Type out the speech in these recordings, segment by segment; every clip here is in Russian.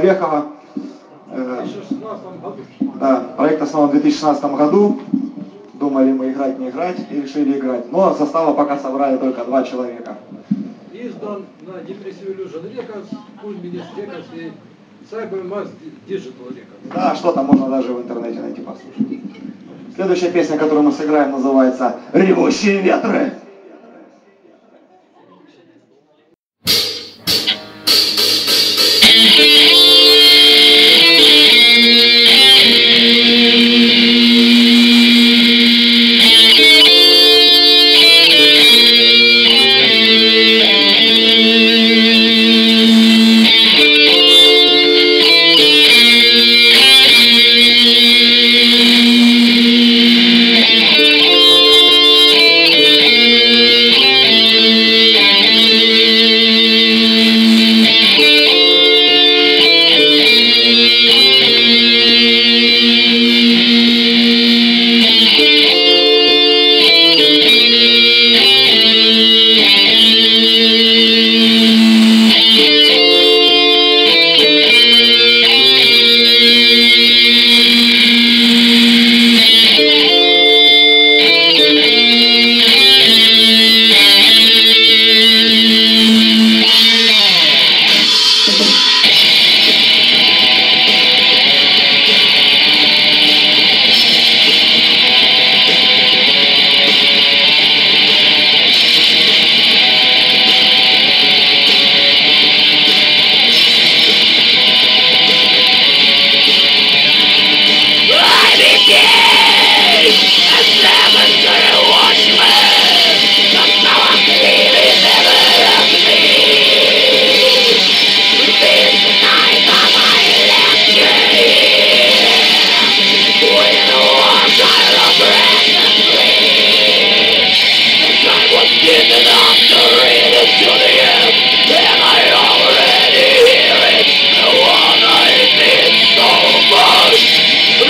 проект Максима Вехова. Э, да, проект основан в 2016 году. Думали мы играть, не играть, и решили играть. Но состава пока собрали только два человека. Издан на Depressive Illusion Records, Cool Minis Records и Cybermass Digital Records. Да, что-то можно даже в интернете найти послушать. Следующая песня, которую мы сыграем, называется «Ревущие ветры».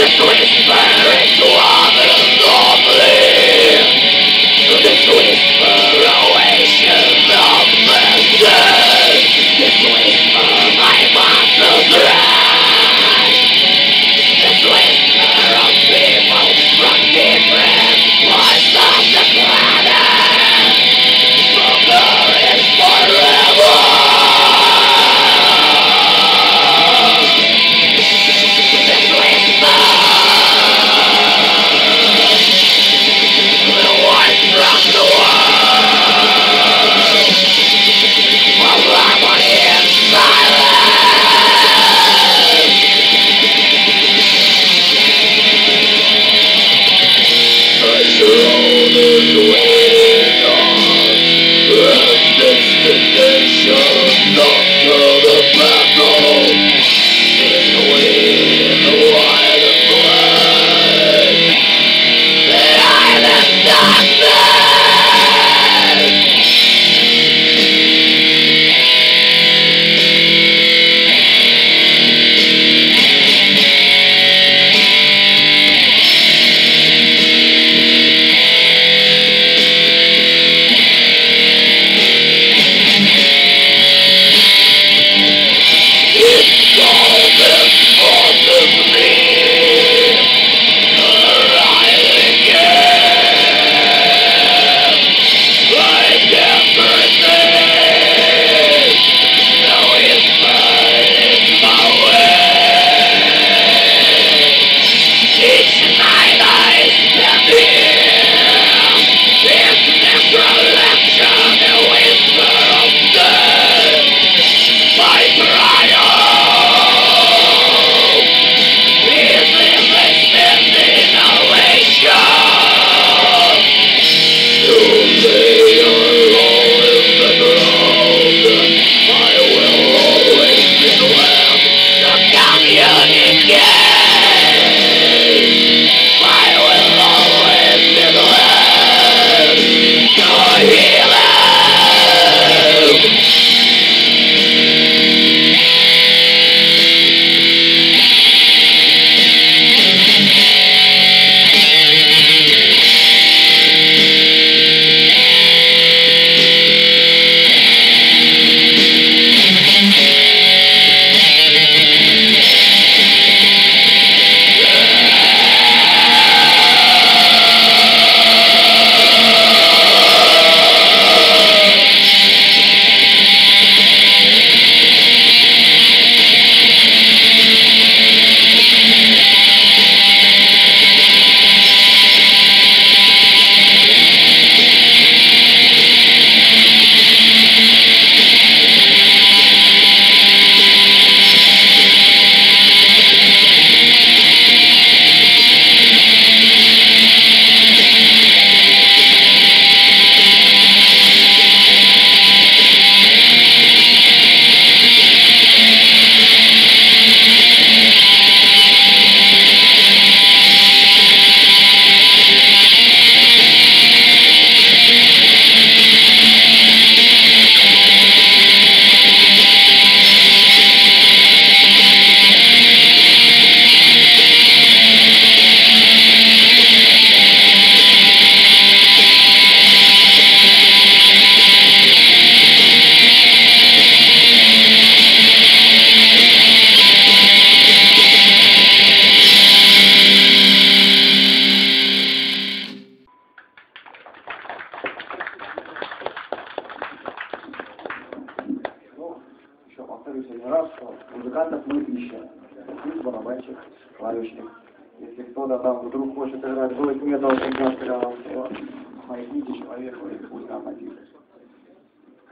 destroy this environment,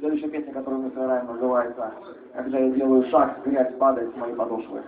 Следующая песня, которую мы сыграем, называется «Когда я делаю шаг, грязь падает с моей подошвы».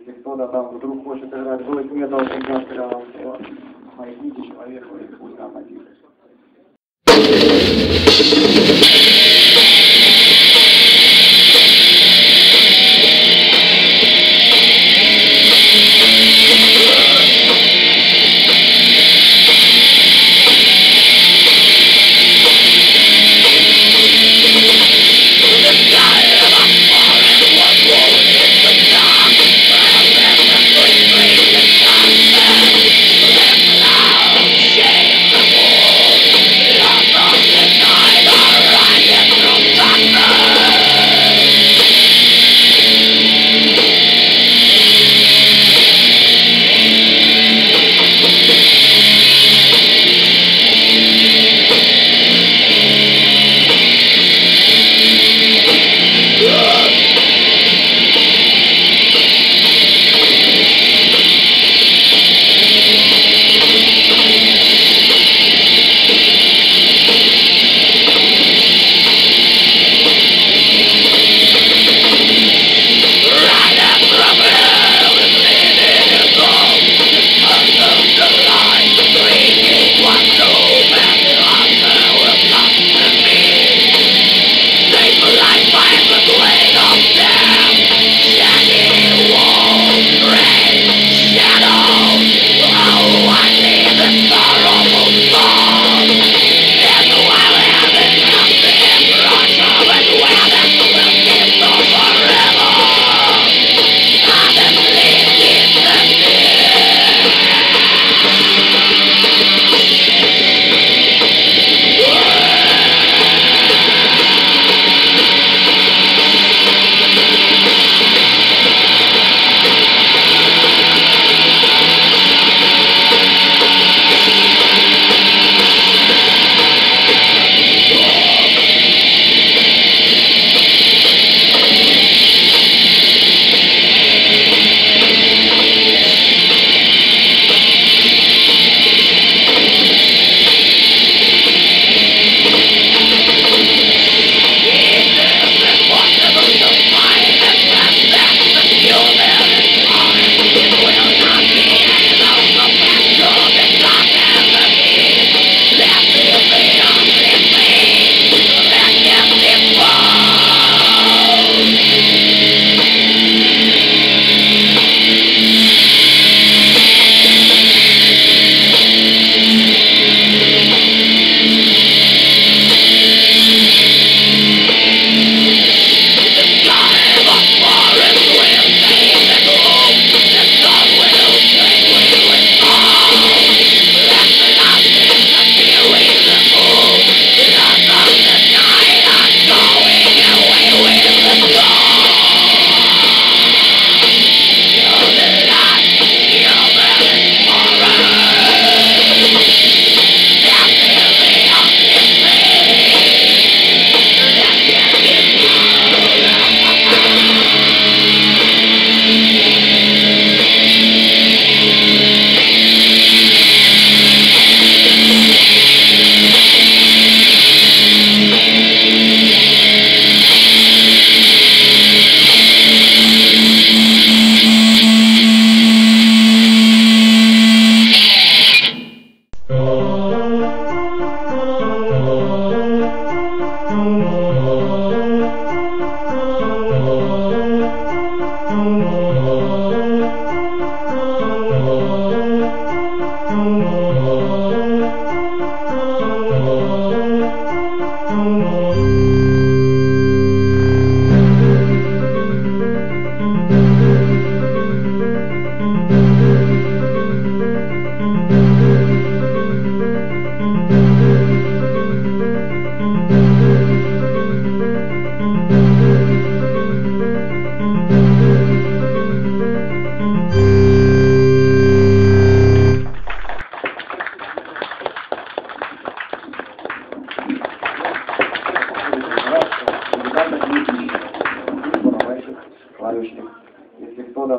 Если кто-то там вдруг хочет играть металл, как я сказал, то маякните человеку и пусть нам напишет.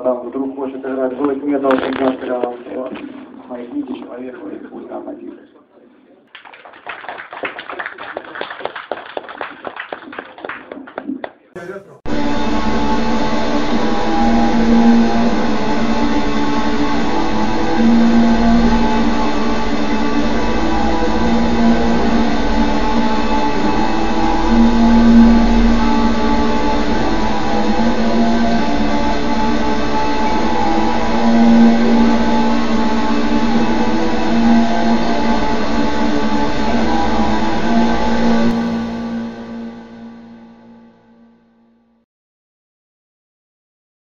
Там вдруг хочет играть как я сказал, то маякните человеку и пусть нам напишет. Рядом.